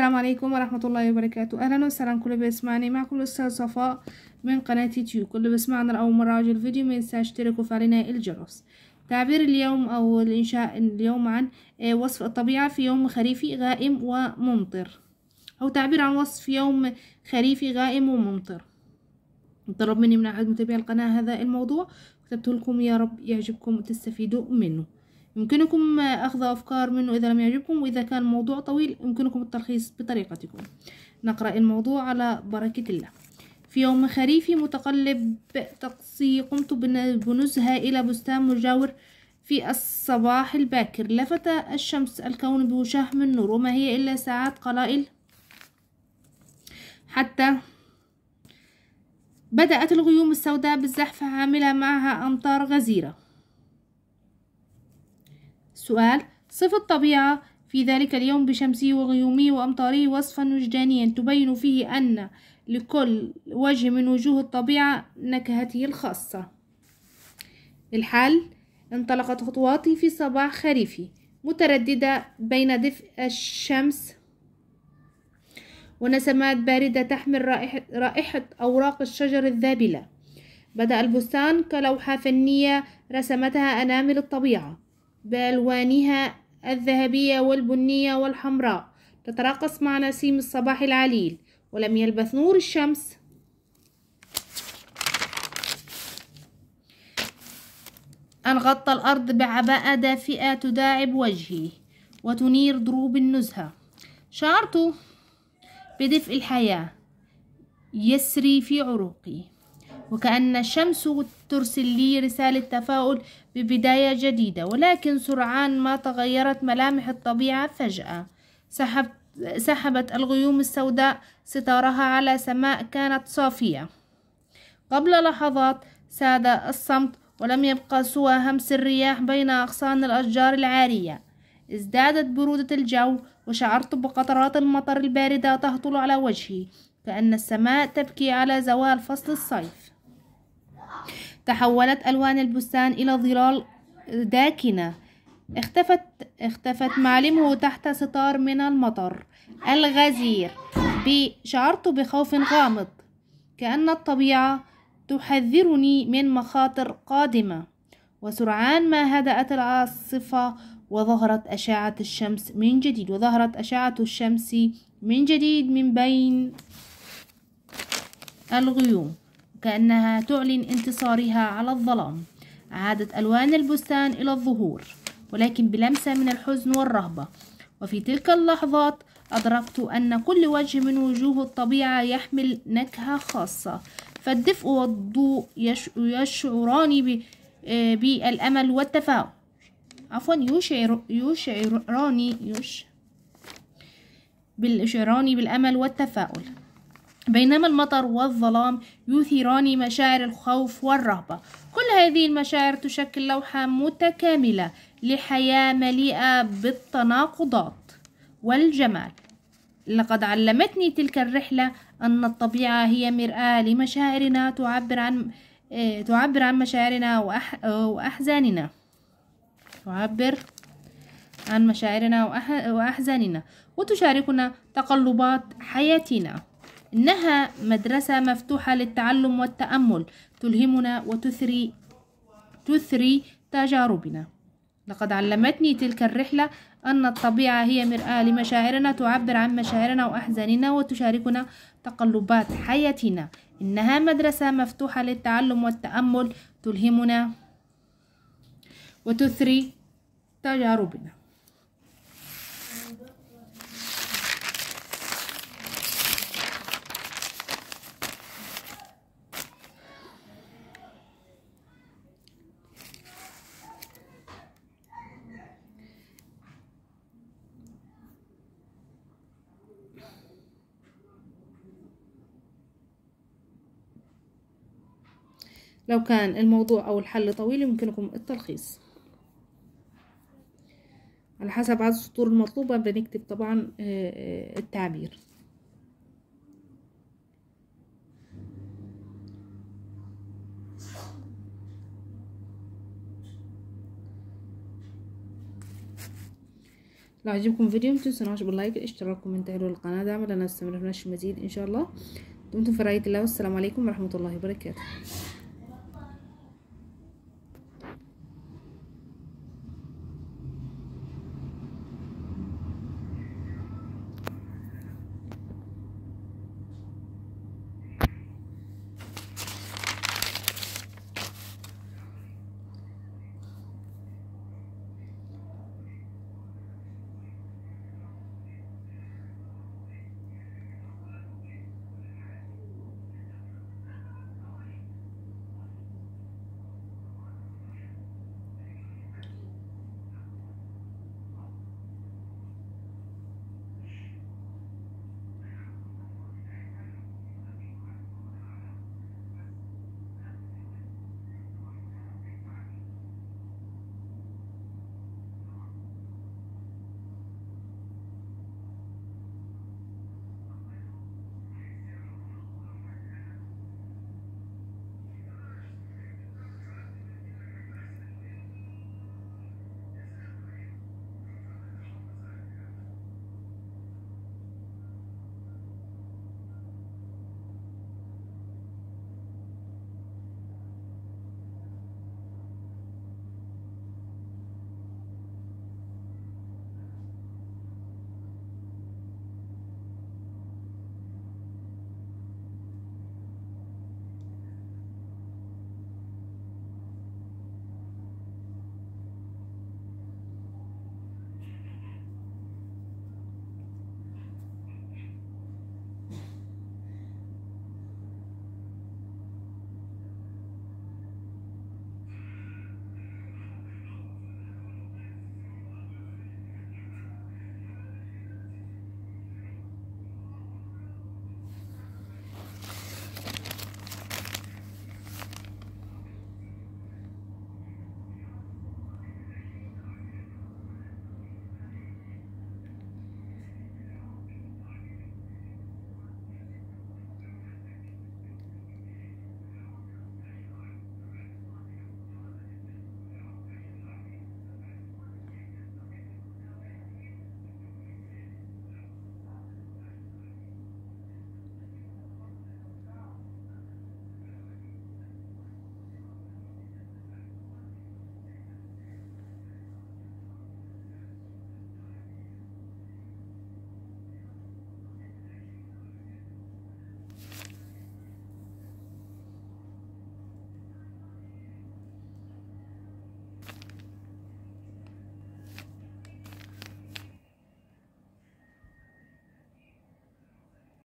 السلام عليكم ورحمة الله وبركاته. أهلا وسهلا كل بيسمعني معكم الأستاذ صفاء من قناة يوتيوب كل بيسمعنا لأول مرة عجل الفيديو ما ينساش يشترك وفعلنا الجرس. تعبير اليوم أو الإنشاء اليوم عن آه، وصف الطبيعة في يوم خريفي غائم وممطر. أو تعبير عن وصف يوم خريفي غائم وممطر. طلب مني من أحد متابعي القناة هذا الموضوع. كتبت لكم يا رب يعجبكم وتستفيدوا منه. يمكنكم أخذ أفكار منه إذا لم يعجبكم وإذا كان الموضوع طويل يمكنكم التلخيص بطريقتكم. نقرأ الموضوع على بركة الله. في يوم خريفي متقلب طقسي قمت بنزهة إلى بستان مجاور في الصباح الباكر. لفت الشمس الكون بوشاح من نور وما هي إلا ساعات قلائل حتى بدأت الغيوم السوداء بالزحف عاملة معها أمطار غزيرة. سؤال صف الطبيعة في ذلك اليوم بشمسه وغيومه وأمطاره وصفا وجدانيا تبين فيه أن لكل وجه من وجوه الطبيعة نكهته الخاصة. الحل انطلقت خطواتي في صباح خريفي مترددة بين دفء الشمس ونسمات باردة تحمل رائحة, أوراق الشجر الذابلة. بدأ البستان كلوحة فنية رسمتها أنامل الطبيعة. بألوانها الذهبية والبنية والحمراء. تتراقص مع نسيم الصباح العليل ولم يلبث نور الشمس. أن غطى الأرض بعباءة دافئة تداعب وجهي وتنير دروب النزهة. شعرت بدفء الحياة يسري في عروقي. وكأن الشمس ترسل لي رسالة تفاؤل ببداية جديدة ولكن سرعان ما تغيرت ملامح الطبيعة فجأة. سحبت سحبت الغيوم السوداء ستارها على سماء كانت صافية. قبل لحظات ساد الصمت ولم يبقى سوى همس الرياح بين أغصان الأشجار العارية. ازدادت برودة الجو وشعرت بقطرات المطر الباردة تهطل على وجهي كأن السماء تبكي على زوال فصل الصيف. تحولت ألوان البستان إلى ظلال داكنة. اختفت اختفت معالمه تحت ستار من المطر الغزير. شعرت بخوف غامض كأن الطبيعة تحذرني من مخاطر قادمة. وسرعان ما هدأت العاصفة وظهرت أشعة الشمس من جديد. وظهرت أشعة الشمس من جديد من بين الغيوم. كأنها تعلن انتصارها على الظلام. عادت ألوان البستان إلى الظهور ولكن بلمسة من الحزن والرهبة. وفي تلك اللحظات أدركت أن كل وجه من وجوه الطبيعة يحمل نكهة خاصة. فالدفء والضوء يشعران بالأمل والتفاؤل. عفوا يشعر يشعراني يش بالإشعراني بالأمل والتفاؤل. بينما المطر والظلام يثيران مشاعر الخوف والرهبة. كل هذه المشاعر تشكل لوحة متكاملة لحياة مليئة بالتناقضات والجمال. لقد علمتني تلك الرحلة أن الطبيعة هي مرآة لمشاعرنا تعبر عن آه، تعبر عن مشاعرنا وأح... وأحزاننا. تعبر عن مشاعرنا وأح... وأحزاننا. وتشاركنا تقلبات حياتنا. إنها مدرسة مفتوحة للتعلم والتأمل تلهمنا وتثري تثري تجاربنا. لقد علمتني تلك الرحلة أن الطبيعة هي مرآة لمشاعرنا تعبر عن مشاعرنا وأحزاننا وتشاركنا تقلبات حياتنا. إنها مدرسة مفتوحة للتعلم والتأمل تلهمنا وتثري تجاربنا. لو كان الموضوع أو الحل طويل يمكنكم التلخيص. على حسب عدد السطور المطلوبة بنكتب طبعا التعبير. لو عجبكم الفيديو متنسوناش باللايك الاشتراك والكومنتات للقناة. دعما لنا نستمر في نشر مزيد إن شاء الله. دمتم في رعاية الله والسلام عليكم ورحمة الله وبركاته.